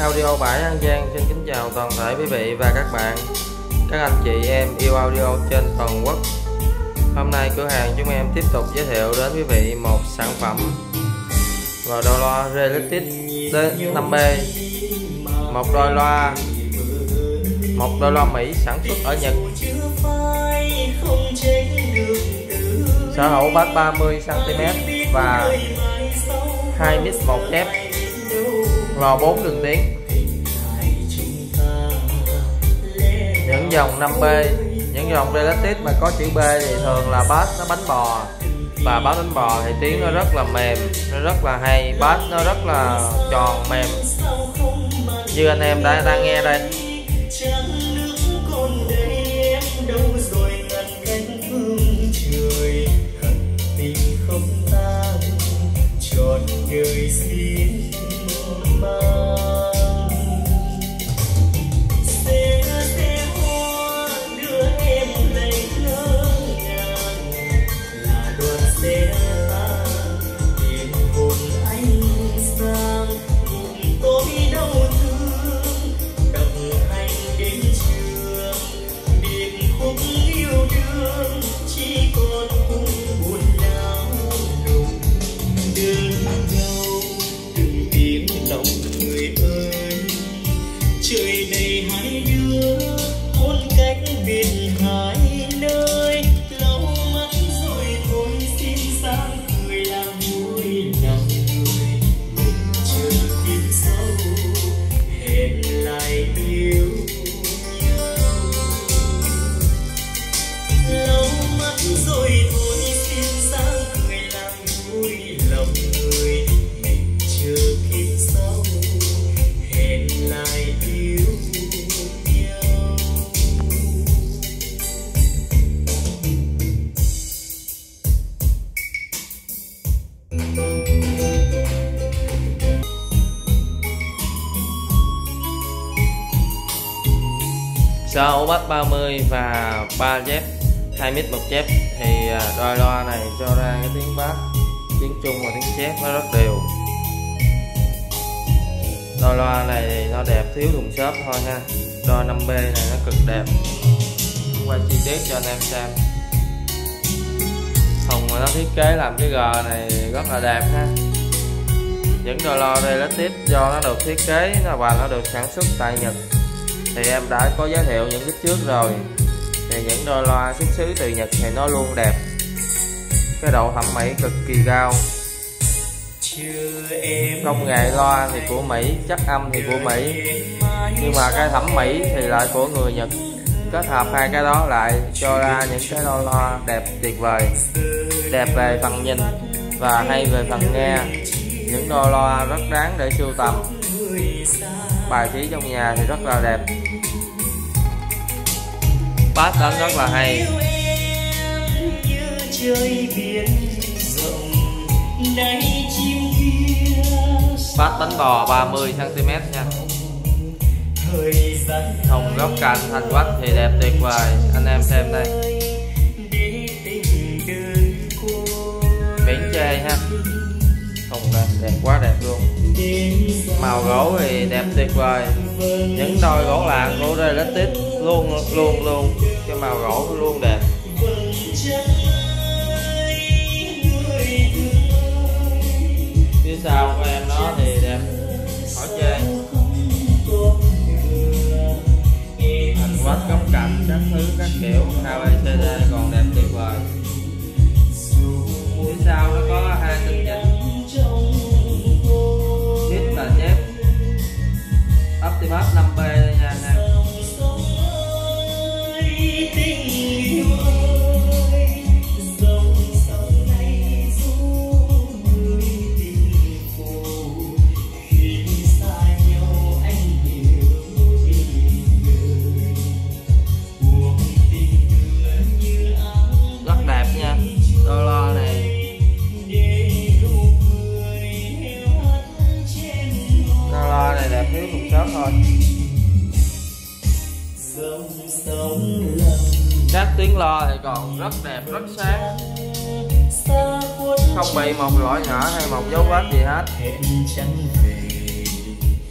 Audio Bãi An Giang xin kính chào toàn thể quý vị và các bạn Các anh chị em yêu audio trên toàn quốc, Hôm nay cửa hàng chúng em tiếp tục giới thiệu đến quý vị một sản phẩm Và đôi loa Realistic D5B Một đôi loa, Một đôi loa Mỹ sản xuất ở Nhật Sở hữu bass 30cm và 2 mic 1 kép lò 4 đường tiếng những dòng 5B những dòng relative mà có chữ B thì thường là bass nó bánh bò. Và bass bánh bò thì tiếng nó rất là mềm, nó rất là hay. Bass nó rất là tròn mềm. Như anh em đã đang nghe đây. người sở hữu bass 30 và 3 dép 2 mít một chép thì à, đôi loa này cho ra cái tiếng bass tiếng trung và tiếng chép nó rất đều. Đôi loa này thì nó đẹp, thiếu thùng xốp thôi ha. Đôi 5B này nó cực đẹp. Quay chi tiết cho anh em xem. Thùng mà nó thiết kế làm cái g này rất là đẹp ha. Những đôi loa relative do nó được thiết kế và nó được sản xuất tại Nhật thì em đã có giới thiệu những cái trước rồi. Thì những đôi loa xuất xứ từ Nhật thì nó luôn đẹp. Cái độ thẩm mỹ cực kỳ cao. Công nghệ loa thì của Mỹ, chất âm thì của Mỹ. Nhưng mà cái thẩm mỹ thì lại của người Nhật. Kết hợp hai cái đó lại cho ra những cái đôi loa đẹp tuyệt vời. Đẹp về phần nhìn và hay về phần nghe. Những đôi loa rất đáng để sưu tầm bài trí trong nhà thì rất là đẹp. Bát đánh rất là hay. Bát bánh bò 30 cm nha. Hồng góc cạnh thành quách thì đẹp tuyệt vời. Anh em xem đây. Biển chê ha. Hồng đẹp, đẹp quá đẹp luôn. Màu gỗ thì tuyệt vời. Những đôi gỗ lạng gỗ relative luôn luôn luôn, cái màu gỗ luôn đẹp. Phía sau của em nó thì đẹp khỏi chê. Hình quách góc cạnh các thứ các kiểu ABCD còn đẹp tuyệt vời. Phía sau nó tiếng lo thì còn rất đẹp rất sáng. Không bị một lỗi nhỏ hay một dấu vết gì hết.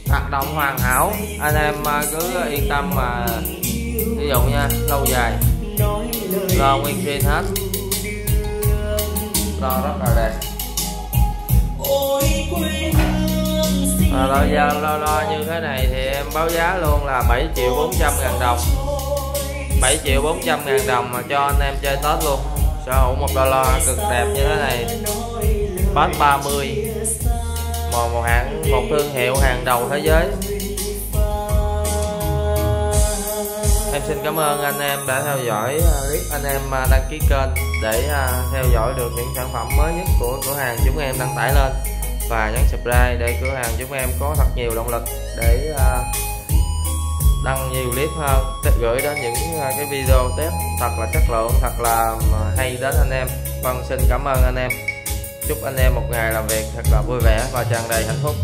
Hoạt động hoàn hảo anh em à, cứ yên tâm mà sử dụng nha lâu dài. Lo nguyên viên hết. Lo rất là đẹp. À, lo, lo, lo, lo như thế này thì em báo giá luôn là 7 triệu 400 ngàn đồng. 7 triệu 400 ngàn đồng mà cho anh em chơi Tết luôn. Sở hữu một đô la cực đẹp như thế này. Bát 30 một, một hãng một thương hiệu hàng đầu thế giới. Em xin cảm ơn anh em đã theo dõi à, clip anh em à, đăng ký kênh để à, theo dõi được những sản phẩm mới nhất của cửa hàng chúng em đăng tải lên. Và nhấn subscribe để cửa hàng chúng em có thật nhiều động lực để đăng nhiều clip hơn. Gửi đến những à, cái video test thật là chất lượng, thật là à, hay đến anh em. Vâng xin cảm ơn anh em. Chúc anh em một ngày làm việc thật là vui vẻ và tràn đầy hạnh phúc.